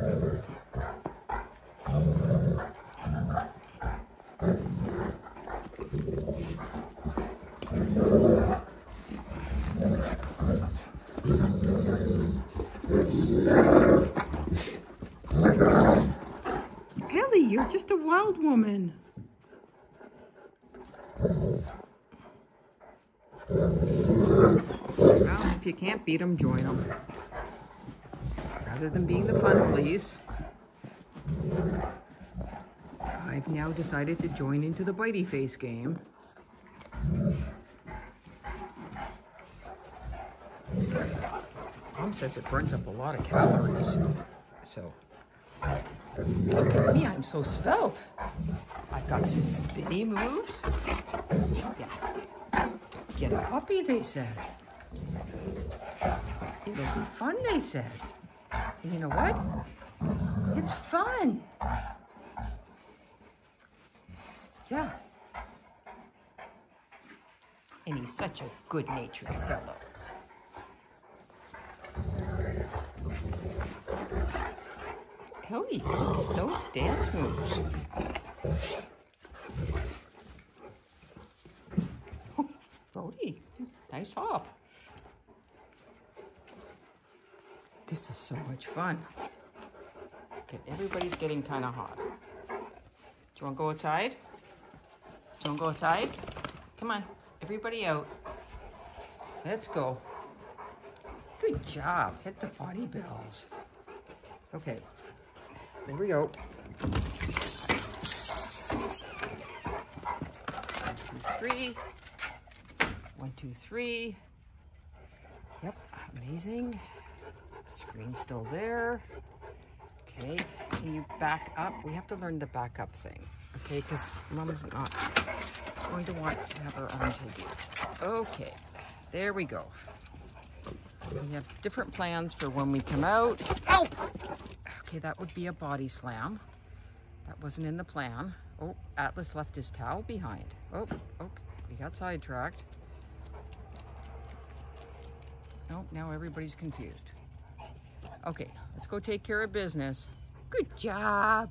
Ellie, you're just a wild woman. Well, if you can't beat them, join them. Rather than being the fun police, I've now decided to join into the bitey face game. Mom says it burns up a lot of calories, so look at me, I'm so svelte. I've got some spinny moves. Yeah. Get a puppy, they said. It'll be fun, they said. You know what? It's fun. Yeah. And he's such a good-natured fellow. Ellie, look at those dance moves. Brodie, nice hop. This is so much fun. Okay, everybody's getting kind of hot. Do you want to go outside? Do you want to go outside? Come on, everybody out. Let's go. Good job. Hit the body bells. Okay, there we go. One, two, three. One, two, three. Yep, amazing. Screen still there. Okay, can you back up? We have to learn the backup thing, okay? Because Mom's not going to want to have her hit you. Okay, there we go. We have different plans for when we come out. Ow! Okay, that would be a body slam. That wasn't in the plan. Oh, Atlas left his towel behind. Oh, oh okay, we got sidetracked. No, now everybody's confused. Okay, let's go take care of business. Good job.